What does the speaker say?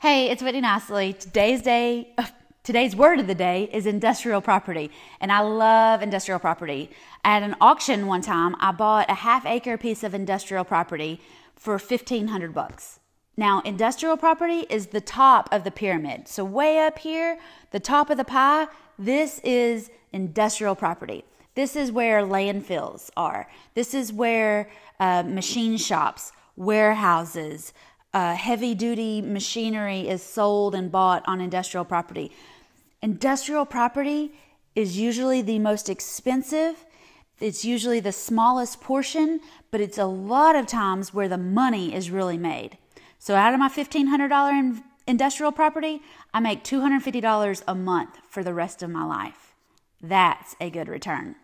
Hey, it's Whitney Nicely. Today's day, today's word of the day is industrial property, and I love industrial property. At an auction one time, I bought a half acre piece of industrial property for fifteen hundred bucks. Now, industrial property is the top of the pyramid. So way up here, the top of the pie, this is industrial property. This is where landfills are. This is where uh, machine shops, warehouses, uh, heavy duty machinery is sold and bought on industrial property. Industrial property is usually the most expensive. It's usually the smallest portion, but it's a lot of times where the money is really made. So out of my $1,500 in industrial property, I make $250 a month for the rest of my life. That's a good return.